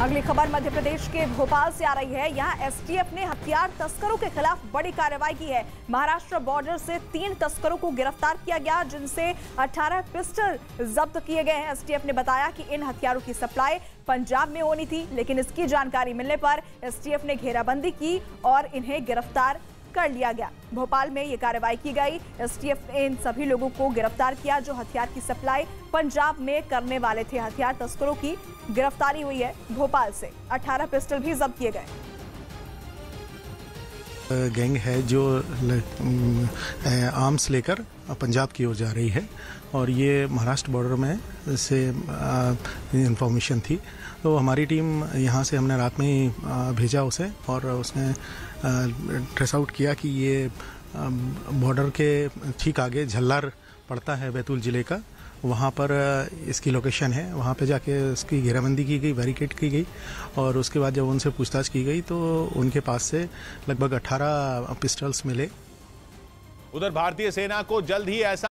अगली खबर मध्य प्रदेश के भोपाल से आ रही है। यहाँ एसटीएफ ने हथियार तस्करों के खिलाफ बड़ी कार्रवाई की है। महाराष्ट्र बॉर्डर से तीन तस्करों को गिरफ़्तार किया गया, जिनसे 18 पिस्टल जब्त किए गए हैं। एसटीएफ ने बताया कि इन हथियारों की सप्लाई पंजाब में होनी थी, लेकिन इसकी जानकारी मिलने पर एसटीएफ ने घेराबंदी की और इन्हें गिरफ़्तार कर लिया गया। भोपाल में ये कार्रवाई की गई। एसटीएफ ने इन सभी लोगों को गिरफ़्तार किया जो हथियार की सप्लाई पंजाब में करने वाले थे। हथियार तस्करों की गिरफ्तारी हुई है भोपाल से। 18 पिस्टल भी जब्त किए गए। गैंग है जो आर्म्स लेकर पंजाब की ओर जा रही है और ये महाराष्ट्र बॉर्डर में से इंफॉर्मेशन थी। तो हमारी टीम यहाँ से हमने रात में ही भेजा उसे और उसने ट्रेस आउट किया कि ये बॉर्डर के ठीक आगे झल्लार पड़ता है बैतूल ज़िले का। वहाँ पर इसकी लोकेशन है। वहाँ पे जाके उसकी घेराबंदी की गई बैरिकेड की गई और उसके बाद जब उनसे पूछताछ की गई तो उनके पास से लगभग 18 पिस्टल्स मिले। उधर भारतीय सेना को जल्द ही ऐसा